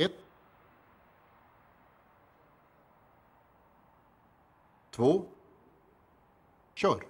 Ett. Två. Kör.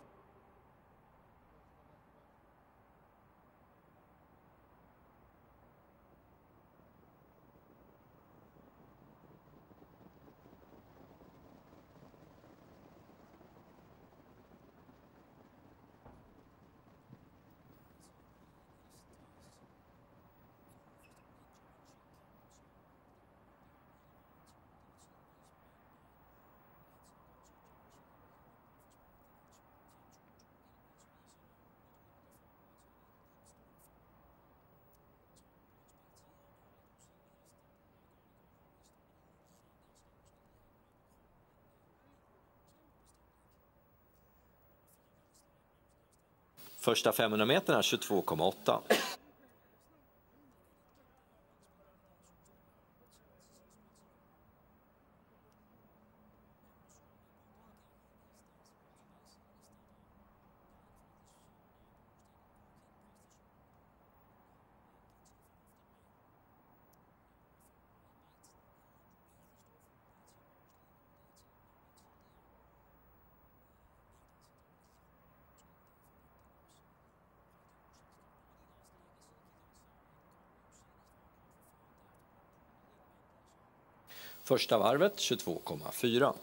Första 500 meterna 22,8. Första varvet 22,4.